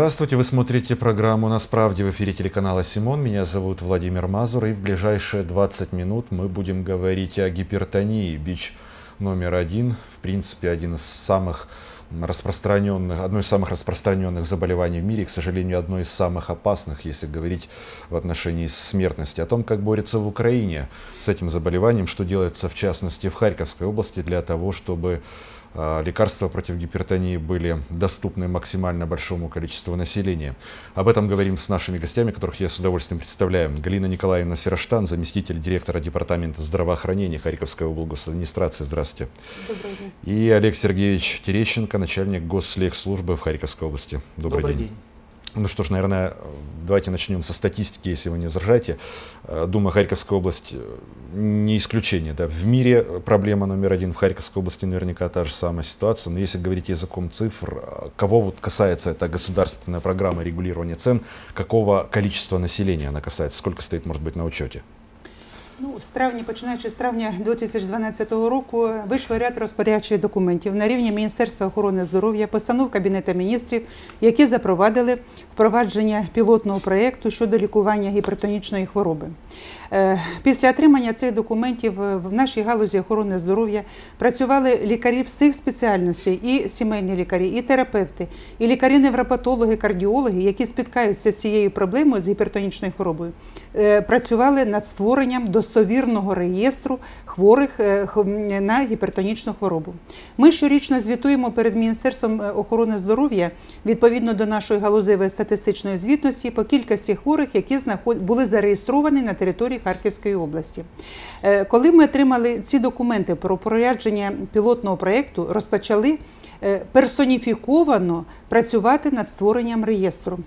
Здравствуйте, вы смотрите программу «На справде» в эфире телеканала «Симон». Меня зовут Владимир Мазур, и в ближайшие 20 минут мы будем говорить о гипертонии. Бич номер один, в принципе, один из самых распространенных, одно из самых распространенных заболеваний в мире, к сожалению, одно из самых опасных, если говорить в отношении смертности. О том, как борется в Украине с этим заболеванием, что делается в частности в Харьковской области для того, чтобы лекарства против гипертонии были доступны максимально большому количеству населения. Об этом говорим с нашими гостями, которых я с удовольствием представляю. Галина Николаевна Сероштан, заместитель директора Департамента здравоохранения Харьковской области администрации. Здравствуйте. Добрый день. И Олег Сергеевич Терещенко, начальник Госслегслужбы в Харьковской области. Добрый, Добрый день. день. Ну что ж, наверное, давайте начнем со статистики, если вы не возражаете. Э, думаю, Харьковская область э, не исключение. Да. В мире проблема номер один в Харьковской области наверняка та же самая ситуация. Но если говорить языком цифр, э, кого вот касается эта государственная программа регулирования цен, какого количества населения она касается, сколько стоит, может быть, на учете? Ну, з травня, починаючи з травня 2012 року, вийшло ряд розпорядчих документів на рівні Міністерства охорони здоров'я, постанов Кабінету міністрів, які запровадили впровадження пілотного проєкту щодо лікування гіпертонічної хвороби. Е, після отримання цих документів в нашій галузі охорони здоров'я працювали лікарі всіх спеціальностей, і сімейні лікарі, і терапевти, і лікарі-невропатологи, кардіологи, які спіткаються з цією проблемою з гіпертонічною хворобою, е, працювали над створенням достовірного реєстру хворих е, на гіпертонічну хворобу. Ми щорічно звітуємо перед Міністерством охорони здоров'я відповідно до нашої галузевої статистичної звітності по кількості хворих, які були зареєстровані на території Харківської області. Е, коли ми отримали ці документи про порядження пілотного проєкту, розпочали е, персоніфіковано працювати над створенням реєстру.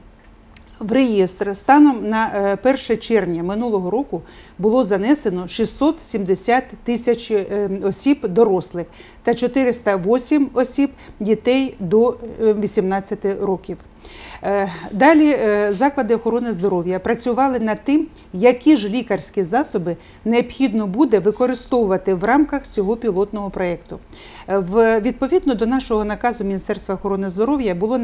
В реєстр станом на 1 е, червня минулого року було занесено 670 тисяч осіб дорослих та 408 осіб дітей до 18 років. Е, далі е, заклади охорони здоров'я працювали над тим, які ж лікарські засоби необхідно буде використовувати в рамках цього пілотного проєкту. Е, відповідно до нашого наказу Міністерства охорони здоров'я було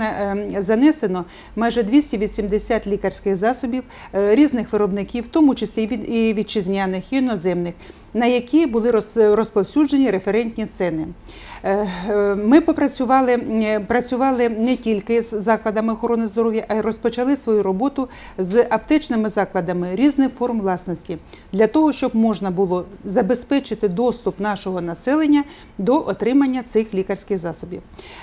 занесено майже 280 лікарських засобів різних виробників, в тому числі і вітчизняних, і іноземних, на які були розповсюджені референтні ціни. Ми попрацювали працювали не тільки з закладами охорони здоров'я, а й розпочали свою роботу з аптечними закладами різних форм власності для того, щоб можна було забезпечити доступ нашого населення до отримання цих лікарських засобів.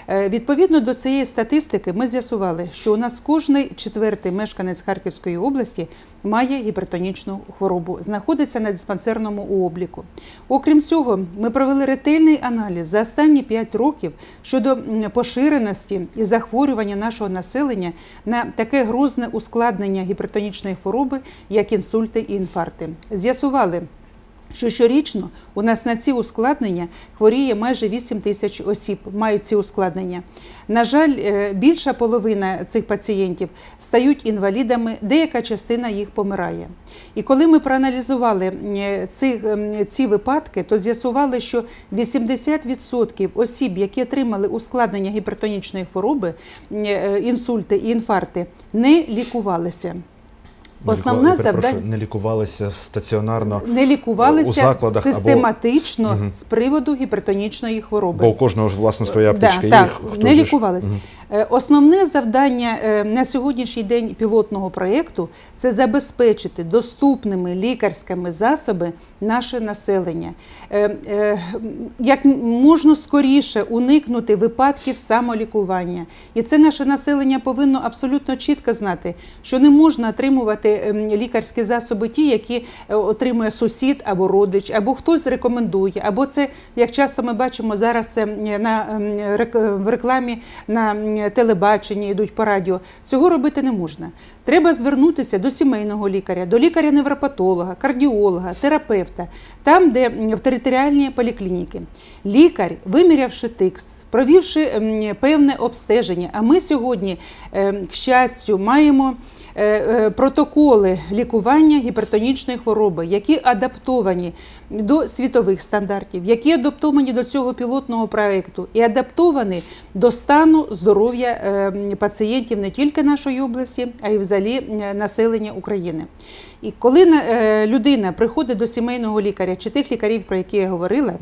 Е, відповідно до цієї статистики, ми з'ясували, що у нас кожний четвертий мешканець Харківської області має гіпертонічну хворобу, знаходиться на диспансерному обліку. Окрім цього, ми провели ретельний аналіз за останні 5 років щодо поширеності і захворювання нашого населення на таке грозне ускладнення гіпертонічної хвороби, як інсульти і інфаркти. З'ясували що щорічно у нас на ці ускладнення хворіє майже 8 тисяч осіб, мають ці ускладнення. На жаль, е, більша половина цих пацієнтів стають інвалідами, деяка частина їх помирає. І коли ми проаналізували е, ці ці випадки, то з'ясували, що 80% осіб, які отримали ускладнення гіпертонічної хвороби, е, інсульти і інфаркти, не лікувалися. Основна ліку... завдання не лікувалися стаціонарно не лікувалися у закладах систематично або... з приводу гіпертонічної хвороби. Бо у кожного ж власне своя аптечка. Да, так, не лікувалися. Угу. Е, основне завдання е, на сьогоднішній день пілотного проєкту це забезпечити доступними лікарськими засоби наше населення, е, як можна скоріше уникнути випадків самолікування. І це наше населення повинно абсолютно чітко знати, що не можна отримувати ем, лікарські засоби, ті, які отримує сусід або родич, або хтось рекомендує, або це як часто ми бачимо зараз це на в рекламі на телебаченні, йдуть по радіо. Цього робити не можна. Треба звернутися до сімейного лікаря, до лікаря-невропатолога, кардіолога, терапевта, там, де в територіальні поліклініки. Лікар, вимірявши тикс, провівши певне обстеження. А ми сьогодні, ем, к щастю, маємо. Протоколи лікування гіпертонічної хвороби, які адаптовані до світових стандартів, які адаптовані до цього пілотного проекту і адаптовані до стану здоров'я пацієнтів не тільки нашої області, а й взагалі населення України. І коли е, людина приходить до сімейного лікаря чи тих лікарів, про які я говорила, е,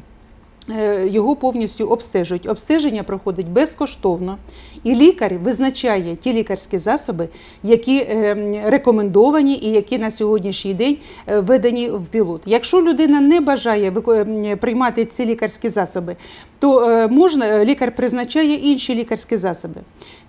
його повністю обстежують. Обстеження проходить безкоштовно, і лікар визначає ті лікарські засоби, які е, рекомендовані і які на сьогоднішній день введені в пілот. Якщо людина не бажає приймати ці лікарські засоби, то можна лікар призначає інші лікарські засоби.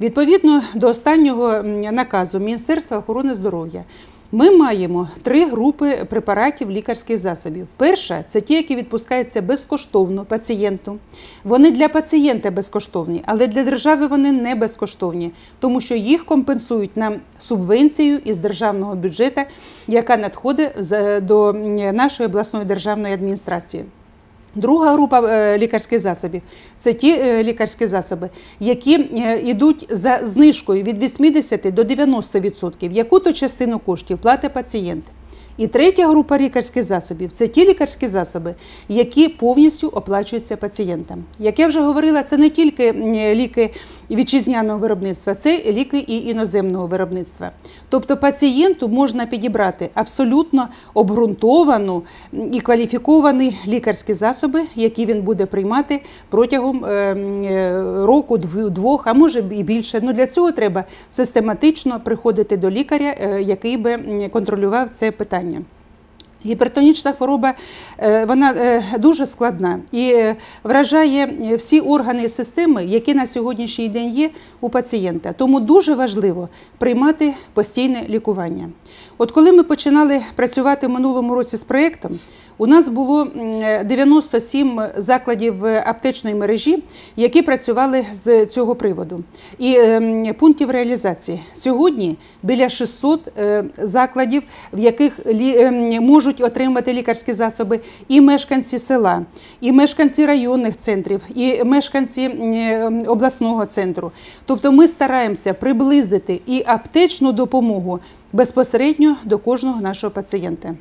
Відповідно до останнього наказу Міністерства охорони здоров'я. Ми маємо три групи препаратів лікарських засобів. Перша це ті, які відпускаються безкоштовно пацієнту. Вони для пацієнта безкоштовні, але для держави вони не безкоштовні, тому що їх компенсують нам субвенцією із державного бюджету, яка надходить до нашої обласної державної адміністрації. Друга група е, лікарських засобів це ті е, лікарські засоби, які йдуть е, за знижкою від 80 до 90%, яку то частину коштів платить пацієнт. І третя група лікарських засобів це ті лікарські засоби, які повністю оплачуються пацієнтам. Як я вже говорила, це не тільки ліки вітчизняного виробництва, це ліки і іноземного виробництва. Тобто пацієнту можна підібрати абсолютно обґрунтовану і кваліфіковані лікарські засоби, які він буде приймати протягом е, е, року, двох, а може і більше. Ну для цього треба систематично приходити до лікаря, е, який би контролював це питання. Гіпертонічна хвороба е, вона е, дуже складна і е, вражає всі органи системи, які на сьогоднішній день є у пацієнта. Тому дуже важливо приймати постійне лікування. От коли ми починали працювати в минулому році з проєктом, у нас було 97 закладів аптечної мережі, які працювали з цього приводу, і ем, пунктів реалізації. Сьогодні біля 600 е, закладів, в яких ем, можуть отримати лікарські засоби, і мешканці села, і мешканці районних центрів, і мешканці обласного центру. Тобто, ми стараємося приблизити і аптечну допомогу безпосередньо до кожного нашого пацієнта.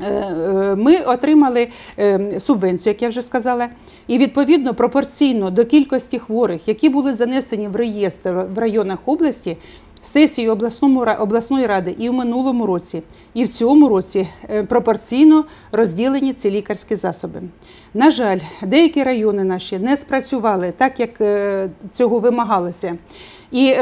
Е, е, ми отримали е, субвенцію, як я вже сказала, і відповідно пропорційно до кількості хворих, які були занесені в реєстр в районах області. Сесії обласної ради і в минулому році, і в цьому році пропорційно розділені ці лікарські засоби. На жаль, деякі райони наші не спрацювали так, як цього вимагалося. І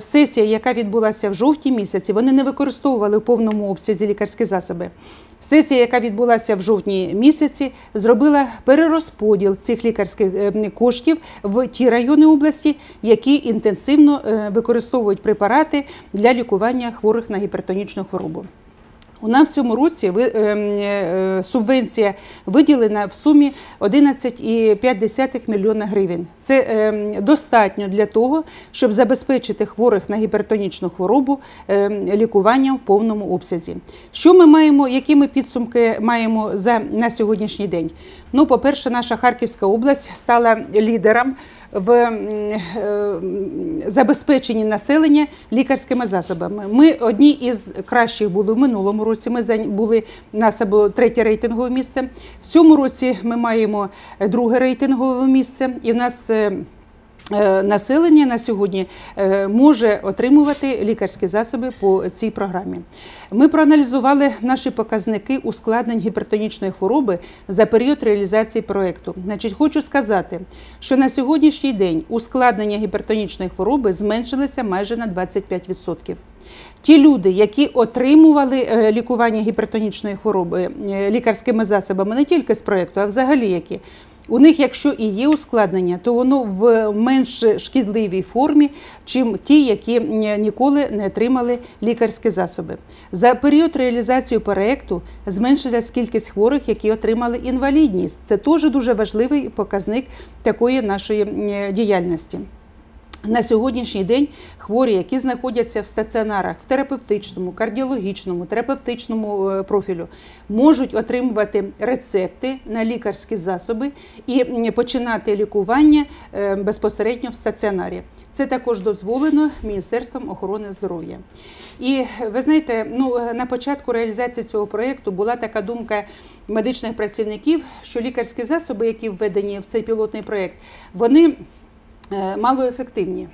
сесія, яка відбулася в жовтні місяці, вони не використовували в повному обсязі лікарські засоби. Сесія, яка відбулася в жовтні місяці, зробила перерозподіл цих лікарських ем, коштів в ті райони області, які інтенсивно е, використовують препарати для лікування хворих на гіпертонічну хворобу. У нас в цьому році ем, е, субвенція виділена в сумі 11,5 мільйона гривень. Це ем, достатньо для того, щоб забезпечити хворих на гіпертонічну хворобу ем, лікування в повному обсязі. Що ми маємо, які ми підсумки маємо за на сьогоднішній день? Ну, по-перше, наша Харківська область стала лідером в е, забезпеченні населення лікарськими засобами. Ми одні із кращих були в минулому році. Ми були нас було третє рейтингове місце. В цьому році ми маємо друге рейтингове місце, і в нас. Е, населення на сьогодні е, може отримувати лікарські засоби по цій програмі. Ми проаналізували наші показники ускладнень гіпертонічної хвороби за період реалізації проєкту. Значить, хочу сказати, що на сьогоднішній день ускладнення гіпертонічної хвороби зменшилися майже на 25%. Ті люди, які отримували е, лікування гіпертонічної хвороби лікарськими засобами, не тільки з проєкту, а взагалі які у них, якщо і є ускладнення, то воно в менш шкідливій формі, чим ті, які ніколи не отримали лікарські засоби. За період реалізації проєкту зменшилась кількість хворих, які отримали інвалідність. Це теж дуже важливий показник такої нашої діяльності. На сьогоднішній день хворі, які знаходяться в стаціонарах, в терапевтичному, кардіологічному, терапевтичному е, профілю, можуть отримувати рецепти на лікарські засоби і починати лікування е, безпосередньо в стаціонарі. Це також дозволено Міністерством охорони здоров'я. І ви знаєте, ну на початку реалізації цього проєкту була така думка медичних працівників, що лікарські засоби, які введені в цей пілотний проєкт, вони е, малоефективні.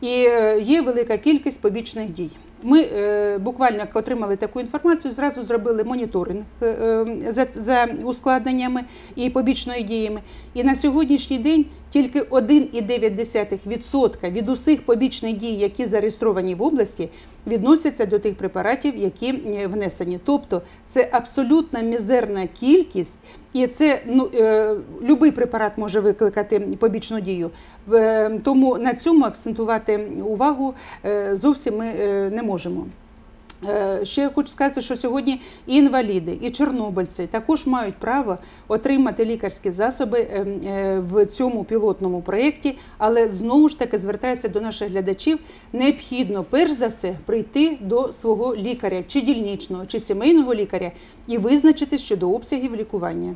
І е, є велика кількість побічних дій. Ми е, буквально отримали таку інформацію, зразу зробили моніторинг е, е, за ускладненнями і побічною діями. І на сьогоднішній день тільки 1,9% від усіх побічних дій, які зареєстровані в області, відносяться до тих препаратів, які е, внесені. Тобто це абсолютно мізерна кількість, і це ну е, будь-який препарат може викликати побічну дію. Е, тому на цьому акцентувати увагу е, зовсім ми е, не можемо. Е, ще хочу сказати, що сьогодні і інваліди, і чорнобильці також мають право отримати лікарські засоби е, е, в цьому пілотному проєкті, але знову ж таки звертаюся до наших глядачів. Необхідно перш за все прийти до свого лікаря, чи дільничного, чи сімейного лікаря, і визначити щодо обсягів лікування.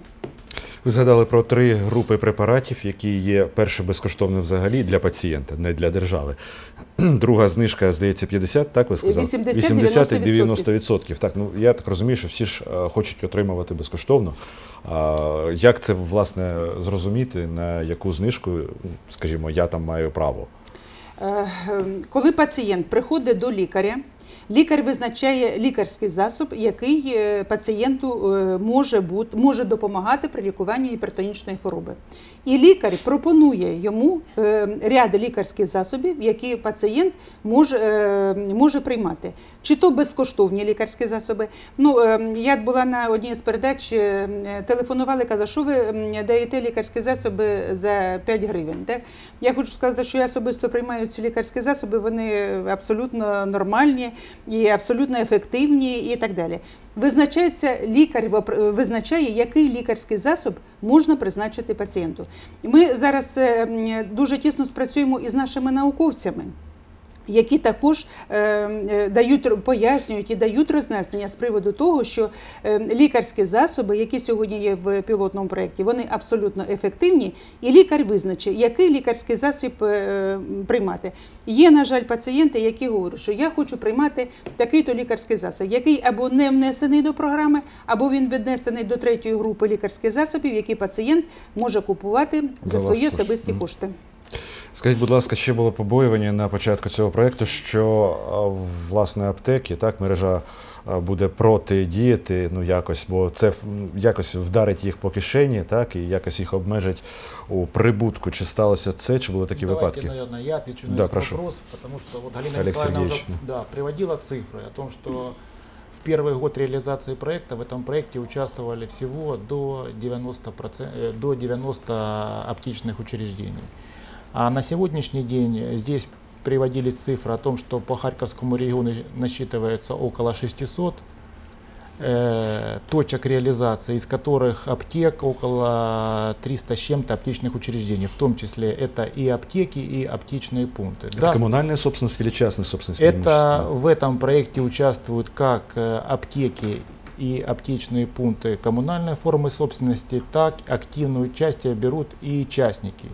Ви згадали про три групи препаратів, які є перше безкоштовним взагалі для пацієнта, не для держави. Друга знижка, здається, 50, так ви сказали? 80, і 90%. Так, ну я так розумію, що всі ж е, хочуть отримувати безкоштовно. А, Як це власне зрозуміти, на яку знижку, скажімо, я там маю право? Е, коли пацієнт приходить до лікаря, Лікар визначає лікарський засоб, який е, пацієнту е, може бути, може допомагати при лікуванні гіпертонічної хвороби. І лікар пропонує йому е, ряд лікарських засобів, які пацієнт може може приймати. Чи то безкоштовні лікарські засоби. Ну, Я була на одній з передач, телефонували, казали, що ви даєте лікарські засоби за 5 гривень. Так? Я хочу сказати, що я особисто приймаю ці лікарські засоби, вони абсолютно нормальні і абсолютно ефективні, і так далі. Визначається лікар, визначає, який лікарський засоб можна призначити пацієнту. Ми зараз е, дуже тісно спрацюємо із нашими науковцями які також е, е, дають пояснюють і дають рознесення з приводу того, що е, лікарські засоби, які сьогодні є в пілотному проєкті, вони абсолютно ефективні, і лікар визначить, який лікарський засіб приймати. Є, на жаль, пацієнти, які говорять, що я хочу приймати такий-то лікарський засіб, який або не внесений до програми, або він віднесений до третьої групи лікарських засобів, які пацієнт може купувати за, за свої особисті кошти. Скажіть, будь ласка, ще було побоювання на початку цього проєкту, що власне аптеки, так, мережа буде протидіяти ну якось, бо це якось вдарить їх по кишені, так, і якось їх обмежить у прибутку. Чи сталося це, чи були такі Давайте, випадки? наверное, я отвечу на да, этот прошу. вопрос, потому что вот Галина Олег Николаевна уже, ну. да, приводила цифры о том, что в первый год реализации проекта в этом проекте участвовали всего до 90%, э, до 90 аптечных учреждений. А на сегодняшний день здесь приводились цифры о том, что по Харьковскому региону насчитывается около 600 э, точек реализации, из которых аптек около 300 с чем-то аптечных учреждений. В том числе это и аптеки, и аптечные пункты. Это да, коммунальная собственность или частная собственность? Это в этом проекте участвуют как э, аптеки и аптечные пункты коммунальной формы собственности, так активное участие берут и частники.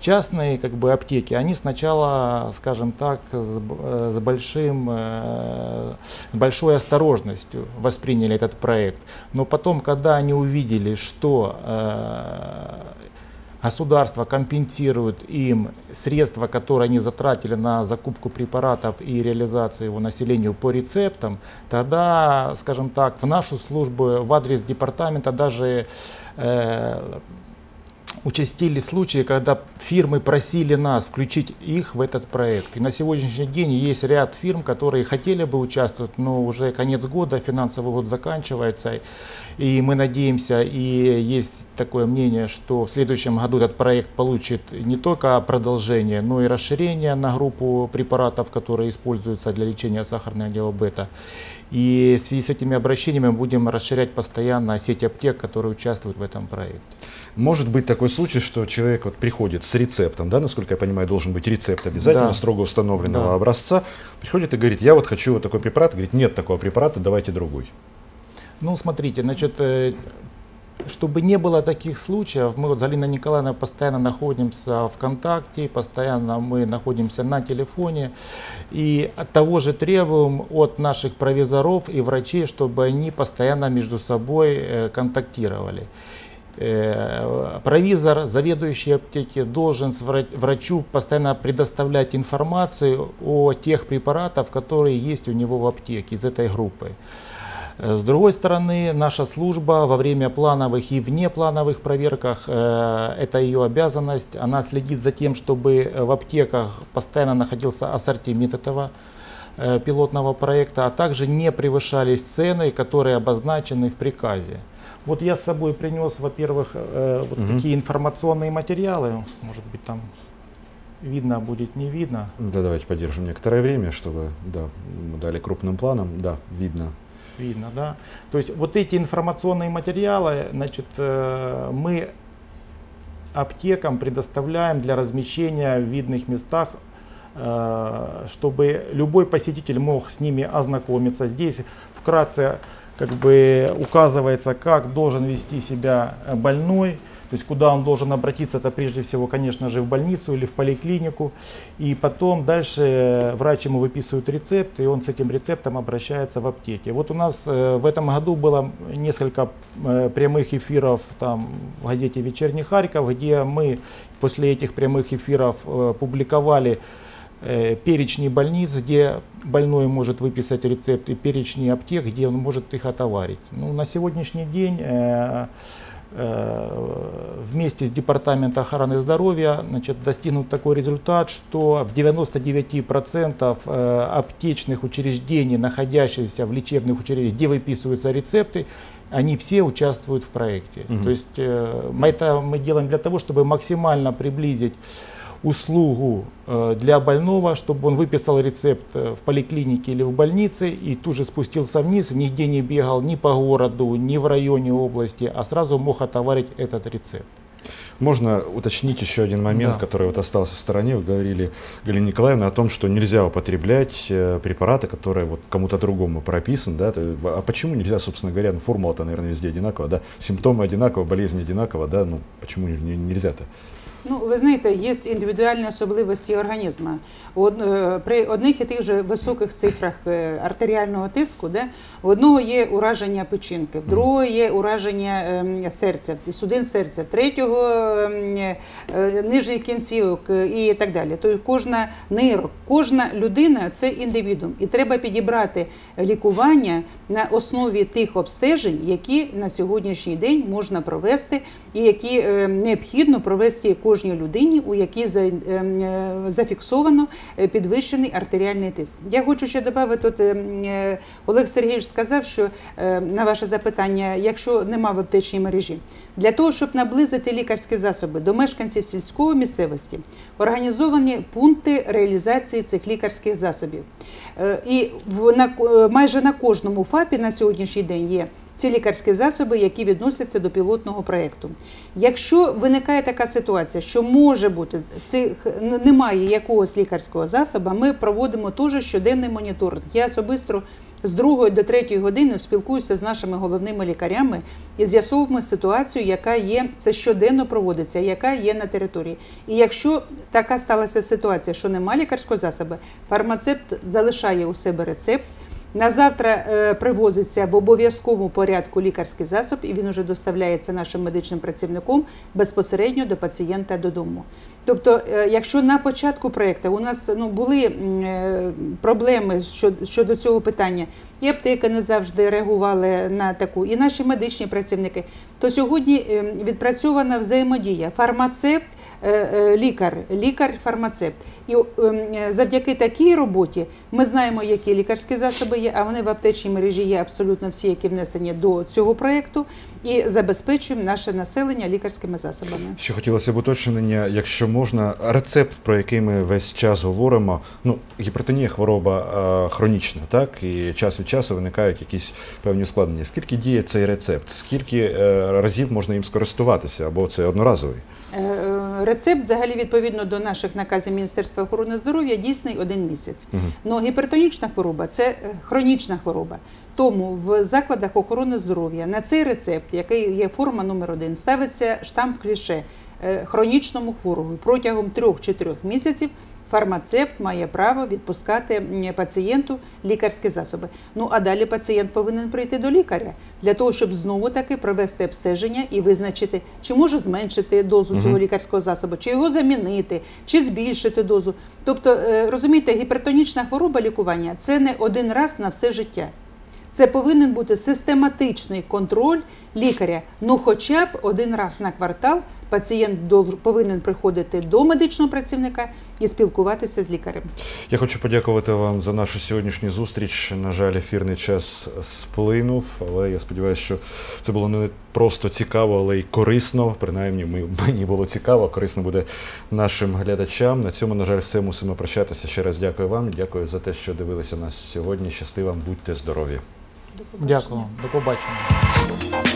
Частные как бы, аптеки, они сначала, скажем так, с, э, с большим, э, большой осторожностью восприняли этот проект. Но потом, когда они увидели, что э, государство компенсирует им средства, которые они затратили на закупку препаратов и реализацию его населению по рецептам, тогда, скажем так, в нашу службу, в адрес департамента даже э, участились случаи, когда фирмы просили нас включить их в этот проект. И на сегодняшний день есть ряд фирм, которые хотели бы участвовать, но уже конец года, финансовый год заканчивается, и мы надеемся, и есть такое мнение, что в следующем году этот проект получит не только продолжение, но и расширение на группу препаратов, которые используются для лечения сахарного диабета. И в связи с этими обращениями мы будем расширять постоянно сеть аптек, которые участвуют в этом проекте. Может быть такой случай, что человек вот приходит с рецептом, да, насколько я понимаю, должен быть рецепт обязательно, да. строго установленного да. образца, приходит и говорит, я вот хочу вот такой препарат, говорит, нет такого препарата, давайте другой. Ну, смотрите, значит, э, чтобы не было таких случаев, мы вот с Галиной Николаевной постоянно находимся в контакте, постоянно мы находимся на телефоне. И от того же требуем от наших провизоров и врачей, чтобы они постоянно между собой э, контактировали. Э, провизор, заведующий аптеки должен врачу постоянно предоставлять информацию о тех препаратах, которые есть у него в аптеке из этой группы. Э, с другой стороны, наша служба во время плановых и внеплановых проверках, э, это ее обязанность, она следит за тем, чтобы в аптеках постоянно находился ассортимент этого пилотного проекта, а также не превышались цены, которые обозначены в приказе. Вот я с собой принес, во-первых, э, вот угу. такие информационные материалы. Может быть, там видно будет, не видно. Да, давайте поддержим некоторое время, чтобы да, мы дали крупным планом. Да, видно. Видно, да. То есть вот эти информационные материалы, значит, э, мы аптекам предоставляем для размещения в видных местах э, чтобы любой посетитель мог с ними ознакомиться. Здесь вкратце как бы указывается, как должен вести себя больной, то есть куда он должен обратиться, это прежде всего, конечно же, в больницу или в поликлинику. И потом дальше э, врач ему выписывает рецепт, и он с этим рецептом обращается в аптеке. Вот у нас э, в этом году было несколько прямых эфиров там, в газете «Вечерний Харьков», где мы после этих прямых эфиров публиковали Э, перечни больниц, где больной может выписать рецепт, и перечни аптек, где он может их отоварить. Ну, на сегодняшний день э, э, вместе с Департаментом охраны здоровья значит, достигнут такой результат, что в 99% аптечных учреждений, находящихся в лечебных учреждениях, где выписываются рецепты, они все участвуют в проекте. Угу. То есть мы это мы делаем для того, чтобы максимально приблизить услугу э, для больного, чтобы он выписал рецепт э, в поликлинике или в больнице и тут же спустился вниз, нигде не бегал ни по городу, ни в районе области, а сразу мог отоварить этот рецепт. Можно уточнить еще один момент, да. который вот остался в стороне. Вы говорили, Галина Николаевна, о том, что нельзя употреблять э, препараты, которые вот кому-то другому прописаны. Да? А почему нельзя, собственно говоря, ну, формула-то, наверное, везде одинаковая, да? Симптомы одинаковые, болезнь одинаковая, да? Ну, почему нельзя-то? Ну, ви знаєте, є індивідуальні особливості організму. Е, при одних і тих же високих цифрах е, артеріального тиску, де у одного є ураження печінки, в другого є ураження ем, серця, судин серця, в третього ем, е, нижніх кінцівок і так далі. Тобто кожна нирок, кожна людина це індивідум, і треба підібрати лікування на основі тих обстежень, які на сьогоднішній день можна провести, і які ем, необхідно провести кожній людині, у якій зафіксовано Е, підвищений артеріальний тиск. Я хочу ще додати, тут е, е, Олег Сергійович сказав, що на ваше запитання, якщо нема в аптечній мережі, для того, щоб наблизити лікарські засоби до мешканців сільської місцевості, організовані пункти реалізації цих лікарських засобів. І майже на кожному ФАПі на сьогоднішній день є ці лікарські засоби, які відносяться до пілотного проєкту. Якщо виникає така ситуація, що може бути цих немає якогось лікарського засобу, ми проводимо теж щоденний моніторинг. Я особисто з другої до третьої години спілкуюся з нашими головними лікарями і з'ясовуємо ситуацію, яка є це щоденно проводиться, яка є на території. І якщо така сталася ситуація, що немає лікарського засобу, фармацевт залишає у себе рецепт. На завтра е, привозиться в обов'язковому порядку лікарський засоб, і він вже доставляється нашим медичним працівником безпосередньо до пацієнта додому. Тобто, е, якщо на початку проєкту у нас ну були е, проблеми щодо цього питання, і аптеки не завжди реагували на таку, і наші медичні працівники, то сьогодні відпрацьована взаємодія фармацевт. Лікар, лікар-фармацевт. І ем, завдяки такій роботі ми знаємо, які лікарські засоби є, а вони в аптечній мережі є абсолютно всі, які внесені до цього проєкту, і забезпечуємо наше населення лікарськими засобами. Ще хотілося б уточнення, якщо можна, рецепт, про який ми весь час говоримо. Ну, гіпертонія хвороба а, хронічна, так і час від часу виникають якісь певні ускладнення. Скільки діє цей рецепт? Скільки е, разів можна їм скористуватися, або це одноразовий? Е, рецепт взагалі відповідно до наших наказів Міністерства охорони здоров'я дійсний один місяць. Мгм. Гіпертонічна хвороба це е, хронічна хвороба. Тому в закладах охорони здоров'я на цей рецепт, який є форма номер один, ставиться штамп кліше е, хронічному хворому. Протягом 3-4 місяців фармацевт має право відпускати пацієнту лікарські засоби. Ну а далі пацієнт повинен прийти до лікаря для того, щоб знову таки провести обстеження і визначити, чи може зменшити дозу цього лікарського засобу, чи його замінити, чи збільшити дозу. Тобто, е, розумієте, гіпертонічна хвороба лікування це не один раз на все життя. Це повинен бути систематичний контроль лікаря. Ну, хоча б один раз на квартал пацієнт повинен приходити до медичного працівника і спілкуватися з лікарем. Я хочу подякувати вам за нашу сьогоднішню зустріч. На жаль, ефірний час сплинув, але я сподіваюся, що це було не просто цікаво, але й корисно. Принаймні, ми, мені було цікаво, корисно буде нашим глядачам. На цьому, на жаль, все мусимо прощатися. Ще раз дякую вам. Дякую за те, що дивилися нас сьогодні. Щасти вам, будьте здорові. До. Дякую. До побачення.